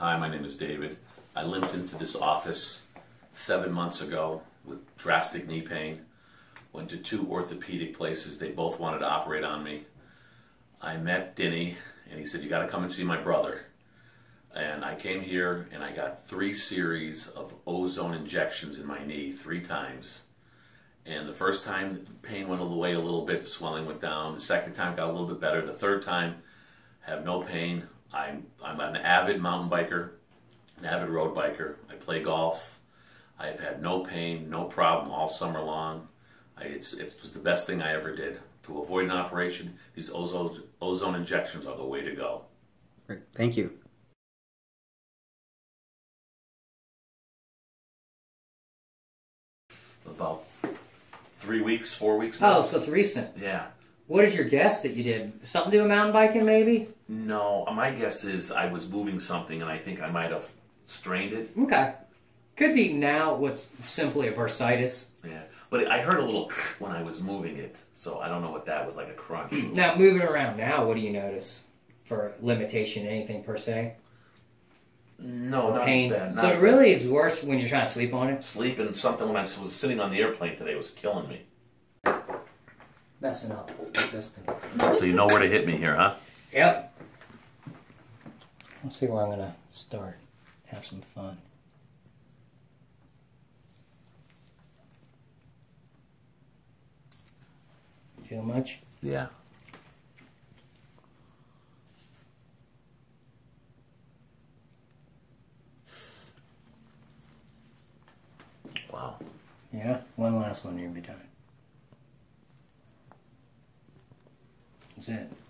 Hi, my name is David. I limped into this office seven months ago with drastic knee pain. Went to two orthopedic places. They both wanted to operate on me. I met Denny, and he said, You got to come and see my brother. And I came here and I got three series of ozone injections in my knee three times. And the first time, the pain went away a little bit, the swelling went down. The second time got a little bit better. The third time, have no pain. I'm, I'm an avid mountain biker, an avid road biker. I play golf. I've had no pain, no problem all summer long. I, it's, it was the best thing I ever did. To avoid an operation, these ozone, ozone injections are the way to go. Great. Thank you. About three weeks, four weeks now. Oh, so it's recent. Yeah. What is your guess that you did? Something to do with mountain biking, maybe? No, my guess is I was moving something and I think I might have strained it. Okay. Could be now what's simply a bursitis. Yeah. But I heard a little when I was moving it, so I don't know what that was like a crunch. Hmm, now, moving around now, what do you notice for limitation, anything per se? No, not Pain. as bad. Not so it bad. really is worse when you're trying to sleep on it? sleeping something when I was sitting on the airplane today was killing me. Messing up the system. So you know where to hit me here, huh? Yep. Let's see where I'm going to start. Have some fun. Feel much? Yeah. Wow. Yeah. One last one, you'll be done. That's it.